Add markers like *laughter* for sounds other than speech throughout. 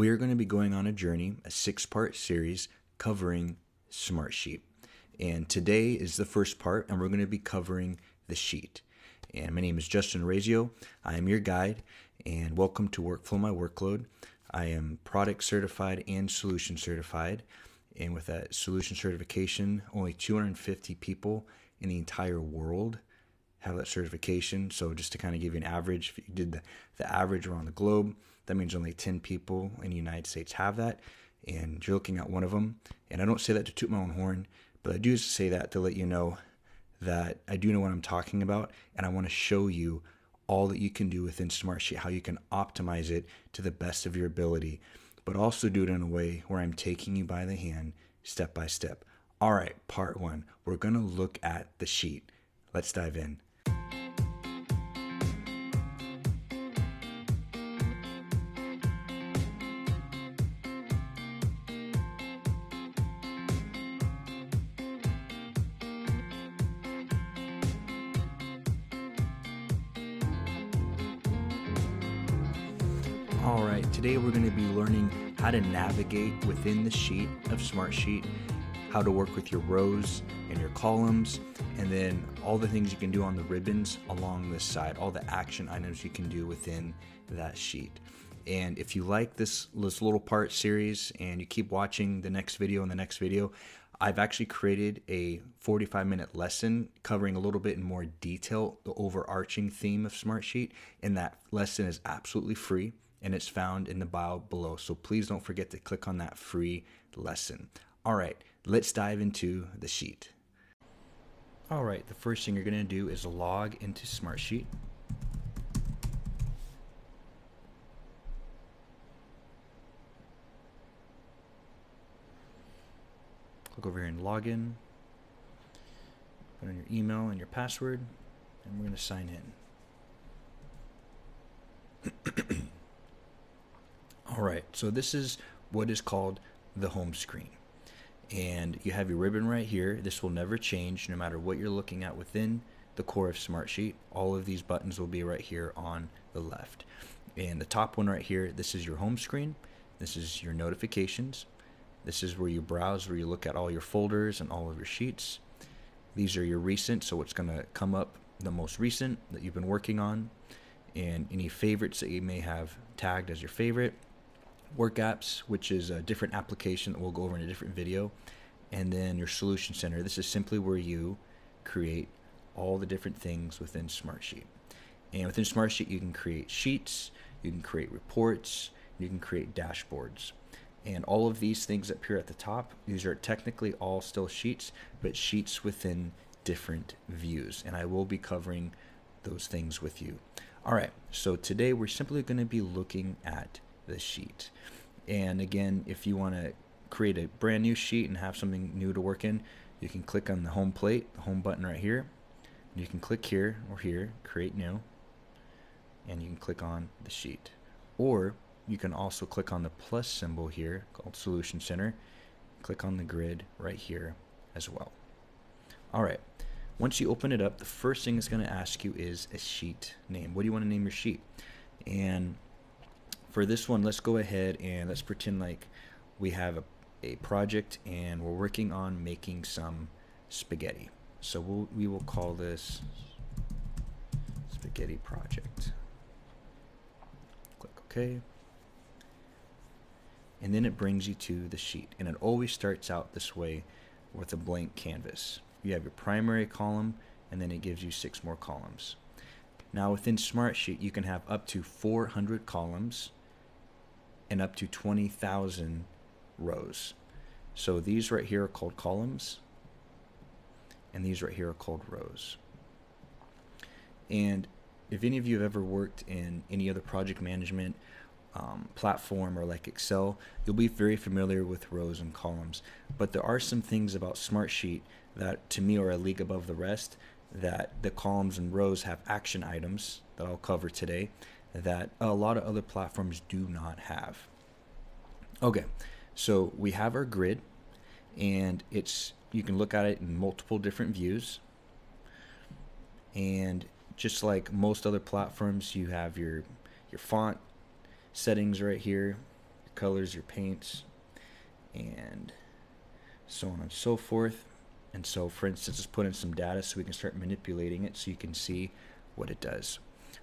we are going to be going on a journey, a six part series covering Smart Smartsheet. And today is the first part, and we're going to be covering the sheet. And my name is Justin Orazio. I am your guide, and welcome to Workflow My Workload. I am product certified and solution certified. And with that solution certification, only 250 people in the entire world have that certification. So just to kind of give you an average, if you did the, the average around the globe, that means only 10 people in the United States have that. And you're looking at one of them. And I don't say that to toot my own horn, but I do say that to let you know that I do know what I'm talking about. And I want to show you all that you can do within Smartsheet, how you can optimize it to the best of your ability, but also do it in a way where I'm taking you by the hand step by step. All right, part one, we're going to look at the sheet. Let's dive in. All right, today we're going to be learning how to navigate within the sheet of Smartsheet, how to work with your rows and your columns, and then all the things you can do on the ribbons along this side, all the action items you can do within that sheet. And if you like this, this little part series and you keep watching the next video and the next video, I've actually created a 45 minute lesson covering a little bit in more detail the overarching theme of Smartsheet. And that lesson is absolutely free and it's found in the bio below. So please don't forget to click on that free lesson. All right, let's dive into the sheet. All right, the first thing you're going to do is log into Smartsheet. Click over here and log in. Put in your email and your password, and we're going to sign in. *clears throat* All right, so this is what is called the home screen. And you have your ribbon right here. This will never change no matter what you're looking at within the core of Smartsheet. All of these buttons will be right here on the left. And the top one right here, this is your home screen. This is your notifications. This is where you browse, where you look at all your folders and all of your sheets. These are your recent, so it's going to come up the most recent that you've been working on and any favorites that you may have tagged as your favorite work apps, which is a different application that we'll go over in a different video, and then your solution center. This is simply where you create all the different things within Smartsheet. And within Smartsheet, you can create sheets, you can create reports, you can create dashboards. And all of these things up here at the top, these are technically all still sheets, but sheets within different views. And I will be covering those things with you. All right, so today we're simply going to be looking at the sheet. And again, if you want to create a brand new sheet and have something new to work in, you can click on the home plate, the home button right here. You can click here or here, create new, and you can click on the sheet. Or you can also click on the plus symbol here called Solution Center. Click on the grid right here as well. All right. Once you open it up, the first thing it's going to ask you is a sheet name. What do you want to name your sheet? And for this one, let's go ahead and let's pretend like we have a, a project and we're working on making some spaghetti. So we'll, we will call this spaghetti project. Click OK. And then it brings you to the sheet. And it always starts out this way with a blank canvas. You have your primary column, and then it gives you six more columns. Now within Smartsheet, you can have up to 400 columns and up to 20,000 rows. So these right here are called columns, and these right here are called rows. And if any of you have ever worked in any other project management um, platform or like Excel, you'll be very familiar with rows and columns. But there are some things about Smartsheet that to me are a league above the rest that the columns and rows have action items that I'll cover today that a lot of other platforms do not have. Okay, so we have our grid, and it's you can look at it in multiple different views. And just like most other platforms, you have your your font settings right here, colors, your paints, and so on and so forth. And so, for instance, let's put in some data so we can start manipulating it so you can see what it does.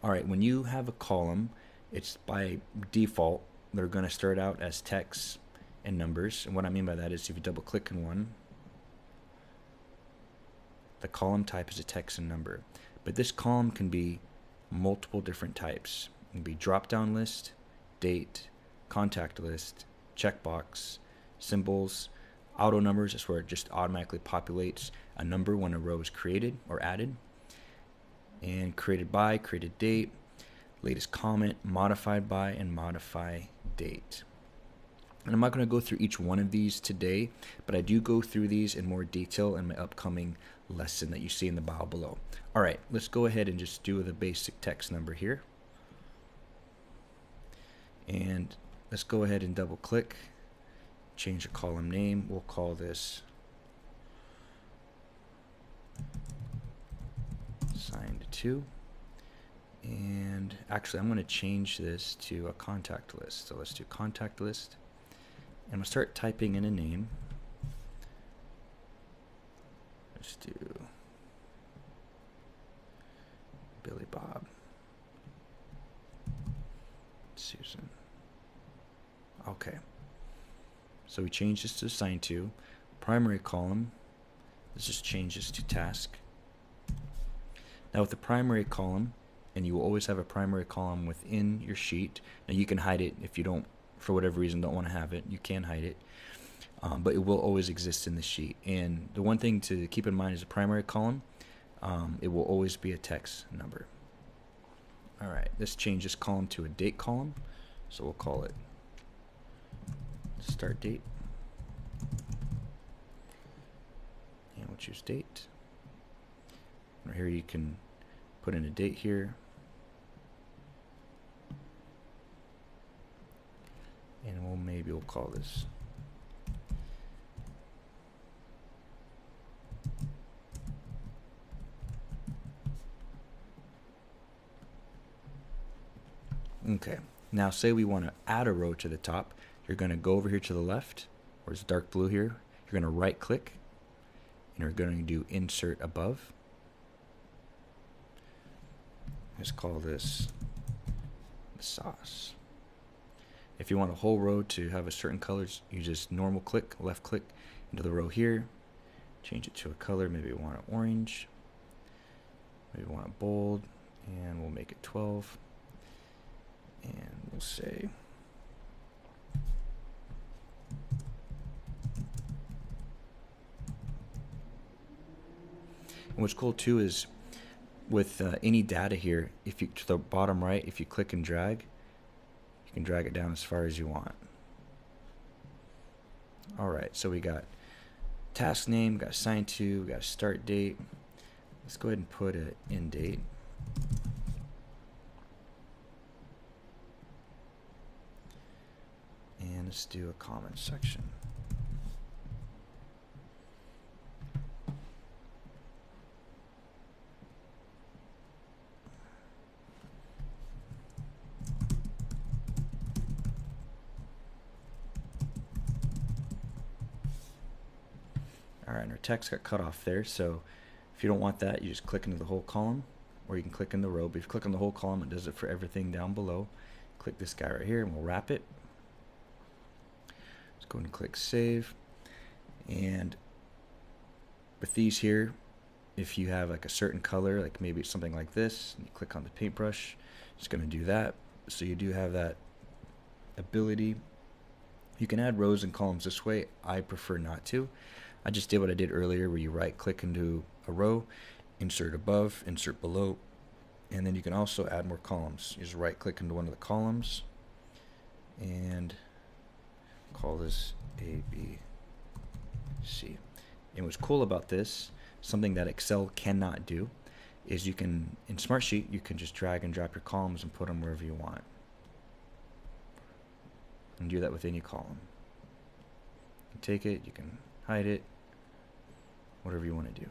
All right, when you have a column, it's by default, they're going to start out as text and numbers. And what I mean by that is if you double click in one, the column type is a text and number. But this column can be multiple different types. It can be drop down list, date, contact list, checkbox, symbols, auto numbers is where it just automatically populates a number when a row is created or added. And created by, created date, latest comment, modified by, and modify date. And I'm not going to go through each one of these today, but I do go through these in more detail in my upcoming lesson that you see in the bio below. All right, let's go ahead and just do the basic text number here. And let's go ahead and double click, change the column name. We'll call this signed to. And actually, I'm going to change this to a contact list. So let's do contact list. And we'll start typing in a name. Let's do Billy Bob. Susan. Okay. So we change this to assign to. Primary column. Let's just change this to task. Now with the primary column, and you will always have a primary column within your sheet. Now you can hide it if you don't, for whatever reason, don't want to have it. You can hide it um, but it will always exist in the sheet. And the one thing to keep in mind is a primary column, um, it will always be a text number. All right, let's change this column to a date column. So we'll call it start date. And we'll choose date. Here you can put in a date here. And we'll maybe we'll call this Okay, now say we want to add a row to the top. You're going to go over here to the left, where it's dark blue here. You're going to right click, and you're going to do insert above. Let's call this the sauce. If you want a whole row to have a certain color, you just normal click, left click into the row here, change it to a color. Maybe we want it orange, maybe we want it bold, and we'll make it 12 and we'll say And what's cool too is with uh, any data here, if you to the bottom right, if you click and drag, you can drag it down as far as you want. All right, so we got task name, got assigned to, we got start date. Let's go ahead and put an end date. And let's do a comment section. Text got cut off there. So if you don't want that, you just click into the whole column, or you can click in the row. But if you click on the whole column, it does it for everything down below. Click this guy right here, and we'll wrap it Let's go and click save. And with these here, if you have like a certain color, like maybe it's something like this, you click on the paintbrush, it's going to do that. So you do have that ability. You can add rows and columns this way. I prefer not to. I just did what I did earlier where you right click into a row, insert above, insert below, and then you can also add more columns. You just right click into one of the columns and call this A, B, C. And what's cool about this, something that Excel cannot do, is you can, in Smartsheet, you can just drag and drop your columns and put them wherever you want. And do that with any column. You take it, you can hide it, whatever you want to do.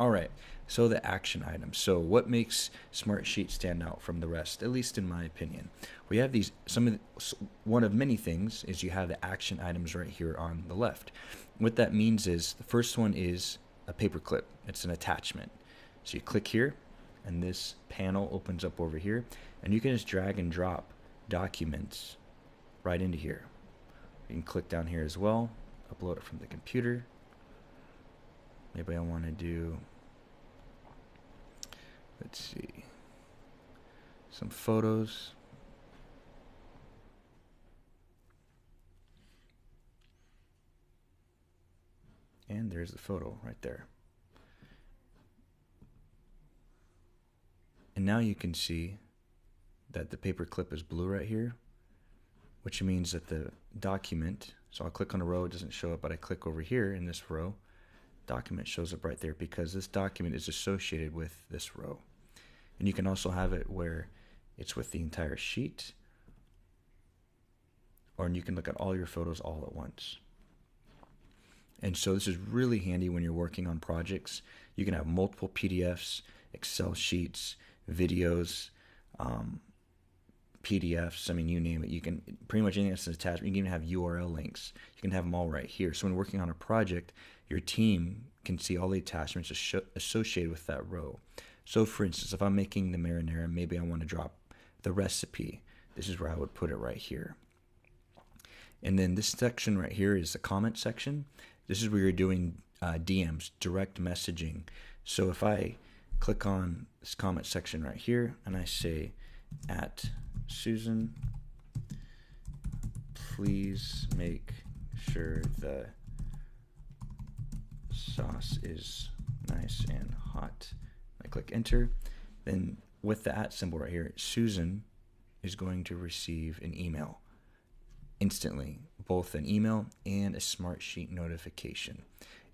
All right. So the action items. So what makes Smart Smartsheet stand out from the rest, at least in my opinion? We have these some of the, one of many things is you have the action items right here on the left. What that means is the first one is a paperclip. It's an attachment. So you click here and this panel opens up over here and you can just drag and drop documents right into here. You can click down here as well, upload it from the computer. Maybe I want to do Let's see. Some photos. And there's the photo right there. And now you can see that the paper clip is blue right here, which means that the document, so I'll click on a row, it doesn't show up, but I click over here in this row, document shows up right there because this document is associated with this row. And you can also have it where it's with the entire sheet, or you can look at all your photos all at once. And so this is really handy when you're working on projects. You can have multiple PDFs, Excel sheets, videos, um, PDFs. I mean, you name it. You can pretty much anything that's attachment. You can even have URL links. You can have them all right here. So when working on a project, your team can see all the attachments associated with that row. So, for instance, if I'm making the marinara, maybe I want to drop the recipe. This is where I would put it right here. And then this section right here is the comment section. This is where you're doing uh, DMs, direct messaging. So if I click on this comment section right here and I say, at Susan, please make sure the sauce is nice and hot. I click enter. Then with the at symbol right here, Susan is going to receive an email instantly, both an email and a Smartsheet notification.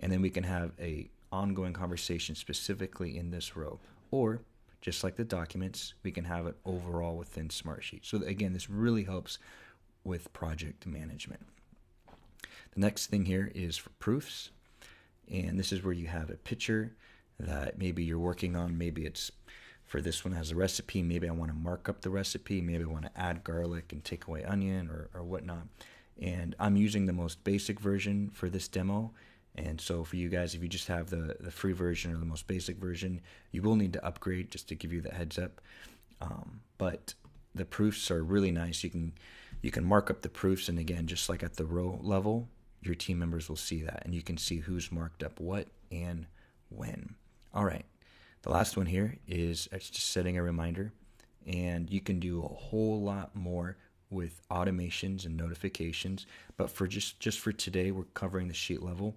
And then we can have a ongoing conversation specifically in this row. Or just like the documents, we can have it overall within Smartsheet. So again, this really helps with project management. The next thing here is for proofs. And this is where you have a picture that maybe you're working on. Maybe it's for this one has a recipe. Maybe I want to mark up the recipe. Maybe I want to add garlic and take away onion or, or whatnot. And I'm using the most basic version for this demo. And so for you guys, if you just have the, the free version or the most basic version, you will need to upgrade just to give you the heads up. Um, but the proofs are really nice. You can you can mark up the proofs, and again, just like at the row level, your team members will see that, and you can see who's marked up what and when. All right. The last one here is just setting a reminder, and you can do a whole lot more with automations and notifications. But for just just for today, we're covering the sheet level,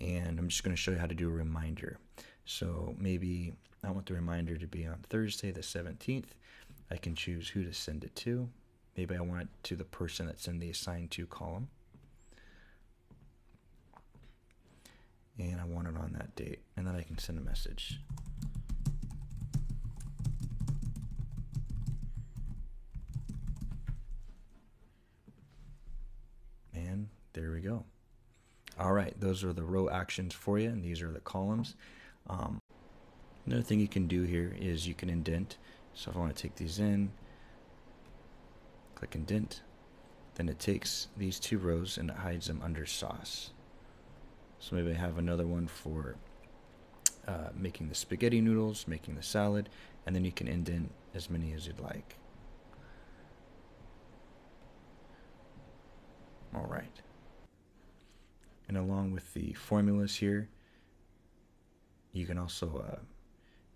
and I'm just going to show you how to do a reminder. So maybe I want the reminder to be on Thursday the 17th. I can choose who to send it to. Maybe I want it to the person that's in the assigned to column. and I want it on that date, and then I can send a message. And there we go. All right, those are the row actions for you, and these are the columns. Um, another thing you can do here is you can indent. So if I want to take these in, click indent, then it takes these two rows and it hides them under sauce. So maybe I have another one for uh, making the spaghetti noodles, making the salad, and then you can indent as many as you'd like. All right. And along with the formulas here, you can also uh,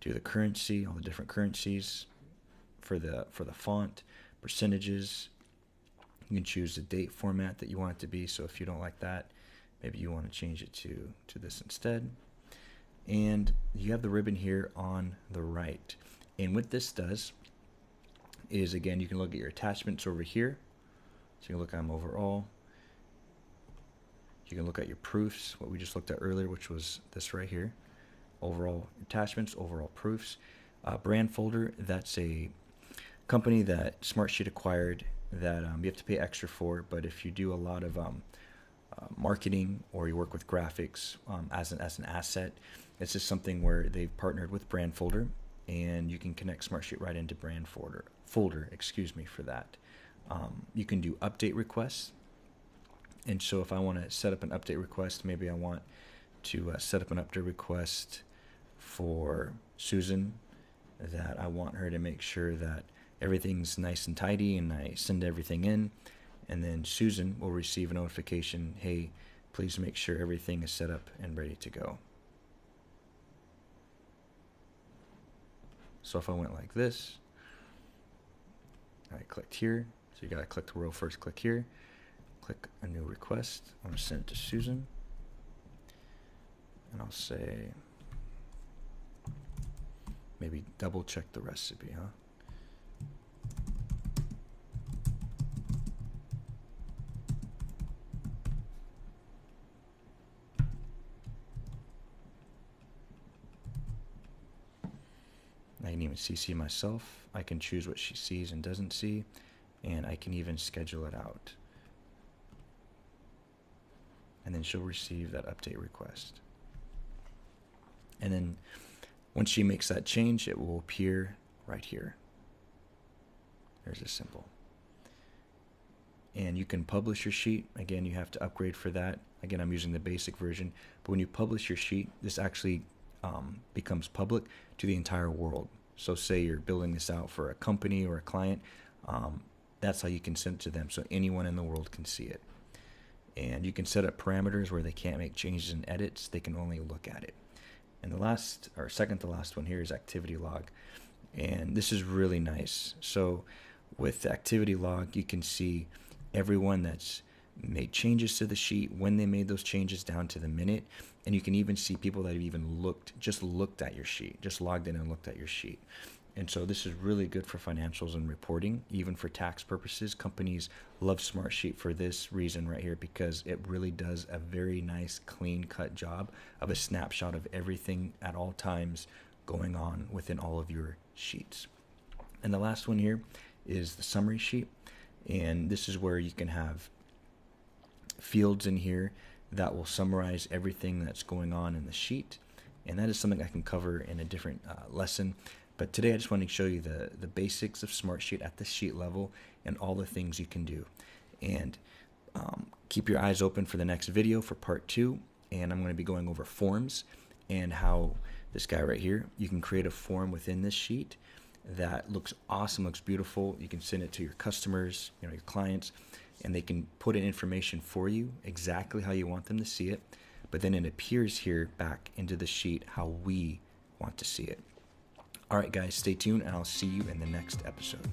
do the currency, all the different currencies for the for the font, percentages. You can choose the date format that you want it to be. So if you don't like that, Maybe you want to change it to, to this instead. And you have the ribbon here on the right. And what this does is, again, you can look at your attachments over here. So you can look at them overall. You can look at your proofs, what we just looked at earlier, which was this right here. Overall attachments, overall proofs. Uh, Brandfolder, that's a company that Smartsheet acquired that um, you have to pay extra for. But if you do a lot of um, uh, marketing or you work with graphics um, as an as an asset. it's just something where they've partnered with Brandfolder, and you can connect Smartsheet right into Brandfolder. Folder, excuse me, for that. Um, you can do update requests, and so if I want to set up an update request, maybe I want to uh, set up an update request for Susan that I want her to make sure that everything's nice and tidy and I send everything in. And then Susan will receive a notification hey, please make sure everything is set up and ready to go. So if I went like this, I clicked here. So you got to click the real first click here. Click a new request. I'm going to send it to Susan. And I'll say, maybe double check the recipe, huh? I can even CC myself. I can choose what she sees and doesn't see, and I can even schedule it out. And then she'll receive that update request. And then once she makes that change, it will appear right here. There's a symbol. And you can publish your sheet. Again, you have to upgrade for that. Again, I'm using the basic version. But when you publish your sheet, this actually um, becomes public to the entire world. So, say you're building this out for a company or a client, um, that's how you can send it to them so anyone in the world can see it. And you can set up parameters where they can't make changes and edits, they can only look at it. And the last, or second to last one here is activity log. And this is really nice. So, with the activity log, you can see everyone that's made changes to the sheet, when they made those changes down to the minute, and you can even see people that have even looked, just looked at your sheet, just logged in and looked at your sheet. And so this is really good for financials and reporting, even for tax purposes. Companies love Smartsheet for this reason right here because it really does a very nice, clean cut job of a snapshot of everything at all times going on within all of your sheets. And the last one here is the summary sheet. And this is where you can have fields in here that will summarize everything that's going on in the sheet. And that is something I can cover in a different uh, lesson. But today I just want to show you the, the basics of Smartsheet at the sheet level and all the things you can do. And um, keep your eyes open for the next video for part two. And I'm going to be going over forms and how this guy right here, you can create a form within this sheet that looks awesome, looks beautiful. You can send it to your customers, you know, your clients, and they can put in information for you exactly how you want them to see it. But then it appears here back into the sheet how we want to see it. All right, guys, stay tuned, and I'll see you in the next episode.